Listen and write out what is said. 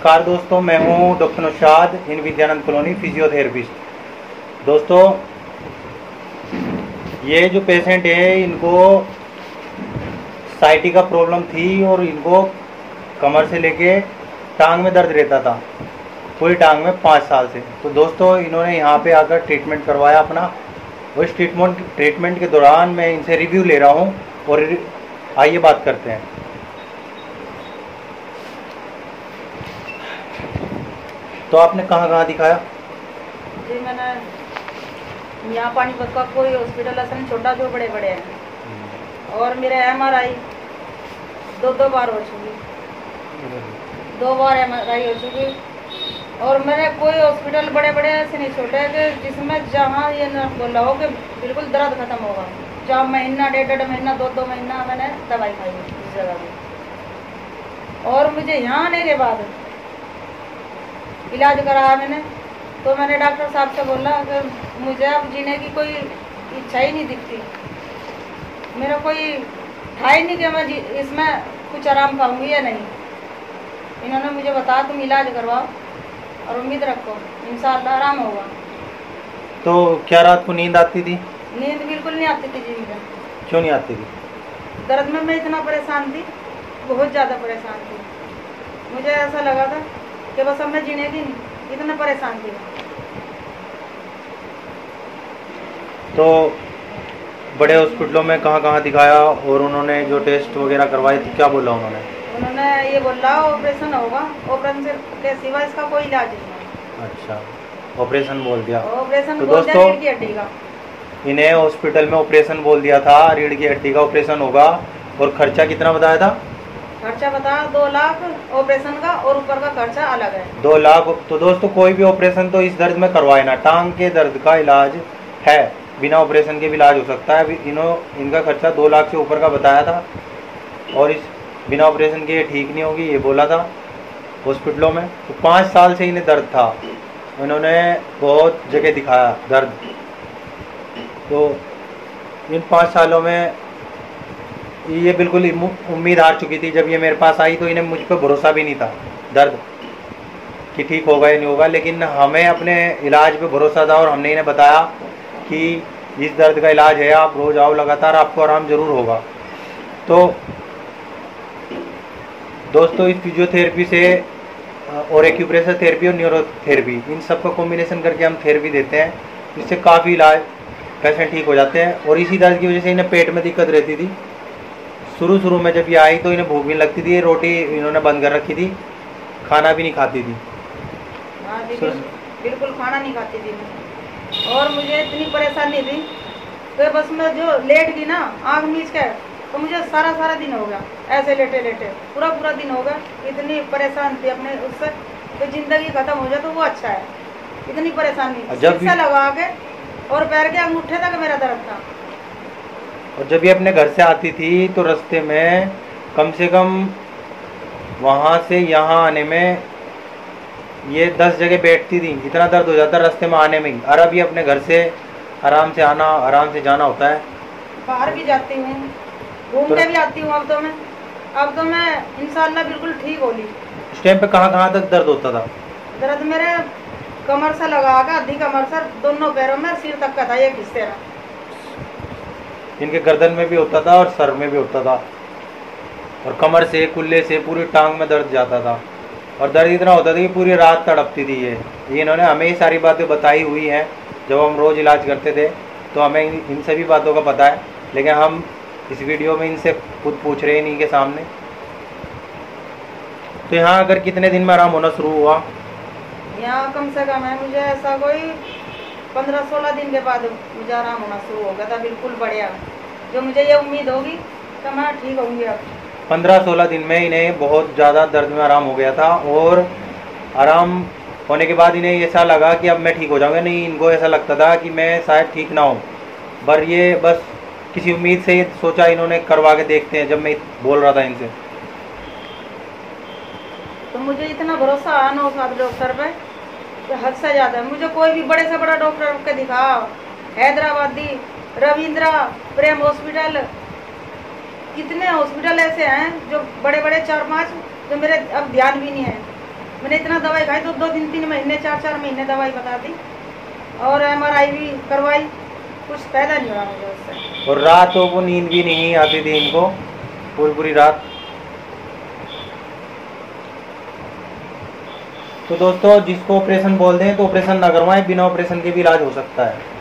नमस्कार दोस्तों, मैं हूँ doctor Naushad in Vidyanand colony physiotherapist दोस्तों, ये जो पेशेंट है, इनको साइटी का प्रॉब्लम थी और इनको कमर से लेके टांग में दर्द रहता था, पूरी टांग में पाँच साल से। तो दोस्तों, इन्होंने यहाँ पे आकर ट्रीटमेंट करवाया अपना। उस ट्रीटमेंट ट्रीटमेंट के दौरान मैं इनसे रिव्यू ले रहा हूँ और आइए बात करते हैं। तो आपने कहाँ कहाँ दिखाया? जी मैंने यहाँ पानीपत का कोई हॉस्पिटल असल में छोटा जो बड़े बड़े हैं। और मेरे एम आर आई दो दो बार हो चुकी। दो बार एम आर आई हो चुकी। और मैंने कोई हॉस्पिटल बड़े बड़े ऐसे नहीं छोटे कि जिसमें जहाँ ये न बोला हो कि बिल्कुल दर्द खत्म होगा। जहाँ महीना डेढ़ डेढ़ महीना दो दो महीना मैंने दवाई खाई उस जगह पे। और मुझे यहाँ आने के बाद इलाज कराया मैंने। तो मैंने डॉक्टर साहब से बोला कि मुझे अब जीने की कोई इच्छा ही नहीं दिखती। मेरा कोई था ही नहीं कि मैं इसमें कुछ आराम पाऊँगी या नहीं। इन्होंने मुझे बताया तुम इलाज करवाओ और उम्मीद रखो इंशाल्लाह आराम होगा। तो क्या रात को नींद आती थी? नींद बिल्कुल नहीं आती थी जी मुझे। क्यों नहीं आती थी? दर्द में मैं इतना परेशान थी बहुत ज़्यादा परेशान थी। मुझे ऐसा लगा था कि बस मैं जीने नहीं इतना परेशान थी। तो बड़े हॉस्पिटलों में कहाँ कहाँ दिखाया और उन्होंने जो टेस्ट वगैरह करवाए थे क्या बोला उन्होंने? उन्होंने ये बोला ऑपरेशन होगा ऑपरेशन के सिवा इसका कोई इलाज नहीं अच्छा ऑपरेशन बोल दिया। ऑपरेशन तो बोल दोस्तों- रीढ़ की हड्डी का। इन्हें हॉस्पिटल में ऑपरेशन बोल दिया था रीढ़ की हड्डी का ऑपरेशन होगा। और खर्चा कितना बताया था? खर्चा बता, दो लाख ऑपरेशन का और ऊपर का खर्चा अलग है। दो लाख तो दोस्तों कोई भी ऑपरेशन तो इस दर्द में करवाए ना। टांग के दर्द का इलाज है, बिना ऑपरेशन के भी इलाज हो सकता है। इन्हों इनका खर्चा दो लाख से ऊपर का बताया था और इस बिना ऑपरेशन के ये ठीक नहीं होगी, ये बोला था हॉस्पिटलों में। तो पाँच साल से इन्हें दर्द था। इन्होंने बहुत जगह दिखाया दर्द। तो इन पाँच सालों में ये बिल्कुल उम्मीद हार चुकी थी। जब ये मेरे पास आई तो इन्हें मुझ पर भरोसा भी नहीं था। दर्द कि ठीक होगा या नहीं होगा, लेकिन हमें अपने इलाज पे भरोसा था और हमने इन्हें बताया कि इस दर्द का इलाज है, आप रोज़ आओ लगातार, आपको आराम ज़रूर होगा। तो दोस्तों, इस फिजियोथेरेपी से, और एक्यूप्रेशर थेरेपी और न्यूरोथेरेपी, इन सब का कॉम्बिनेशन करके हम थेरेपी देते हैं। इससे काफ़ी इलाज पेशेंट ठीक हो जाते हैं। और इसी दर्द की वजह से इन्हें पेट में दिक्कत रहती थी। शुरू शुरू में जब ये आई तो इन्हें भूख भी लगती थी रोटी इन्होंने बंद कर रखी थी खाना भी नहीं खाती थी। हाँ। बिल्कुल- बिल्कुल खाना नहीं खाती थी और मुझे इतनी परेशानी थी तो बस मैं जो लेट गई ना आँख मीच के तो मुझे सारा सारा दिन हो गया ऐसे लेटे लेटे पूरा पूरा दिन हो गया इतनी परेशान थी अपने उससे तो ज़िंदगी खत्म हो जाए तो वो अच्छा है इतनी परेशानी जब लगा के और पैर के अंगूठे तक मेरा दर्द था। और जब ये अपने घर से आती थी तो रास्ते में कम से कम वहाँ से यहाँ आने में ये दस जगह बैठती थी। इतना दर्द हो जाता रास्ते में आने में ही। और अब ये अपने घर से आराम से आना आराम से जाना होता है। बाहर भी जाती हूँ। घूम तो- भी आती हूँ। अब तो मैं अब तो मैं इंशाल्लाह बिल्कुल ठीक होली उस टाइम पे कहाँ कहाँ तक दर्द होता था? दर्द मेरे कमर से लगा के आधी कमर से दोनों पैरों में सिर तक का था एक हिस्से में इनके गर्दन में भी होता था और सर में भी होता था। और कमर से, कुल्ले से पूरी टांग में दर्द जाता था। और दर्द इतना होता था कि पूरी रात तड़पती थी ये। ये इन्होंने हमें ये सारी बातें बताई हुई हैं। जब हम रोज़ इलाज करते थे तो हमें इन सभी बातों का पता है। लेकिन हम इस वीडियो में इनसे खुद पूछ रहे हैं, इन्हीं के सामने। तो यहाँ अगर कितने दिन में आराम होना शुरू हुआ? यहाँ कम से कम है, मुझे ऐसा कोई पंद्रह सोलह दिन के बाद मुझे आराम होना शुरू हो गया था बिल्कुल बढ़िया। जो मुझे ये उम्मीद होगी कि मैं ठीक होंगी अब। पंद्रह सोलह दिन में इन्हें बहुत ज़्यादा दर्द में आराम हो गया था और आराम होने के बाद इन्हें ऐसा लगा कि अब मैं ठीक हो जाऊँगा। नहीं इनको ऐसा लगता था कि मैं शायद ठीक ना हूँ। पर ये बस किसी उम्मीद से ही सोचा इन्होंने करवा के देखते हैं जब मैं बोल रहा था इनसे। तो मुझे इतना भरोसा आया ना उस डॉक्टर पे तो हद से ज़्यादा। मुझे कोई भी बड़े से बड़ा डॉक्टर के दिखाओ। हैदराबादी, रविंद्रा, प्रेम हॉस्पिटल। कितने हॉस्पिटल ऐसे हैं जो बड़े बड़े चार पाँच जो तो मेरे अब ध्यान भी नहीं है। मैंने इतना दवाई खाई तो दो दिन, तीन महीने चार चार महीने दवाई बता दी। और एमआरआई भी करवाई। कुछ फ़ायदा नहीं हुआ मुझे उससे। और रात हो वो नींद भी नहीं आती थी इनको। पूरी पूरी रात। तो दोस्तों, जिसको ऑपरेशन बोल दें तो ऑपरेशन ना करवाएँ बिना ऑपरेशन के भी इलाज हो सकता है।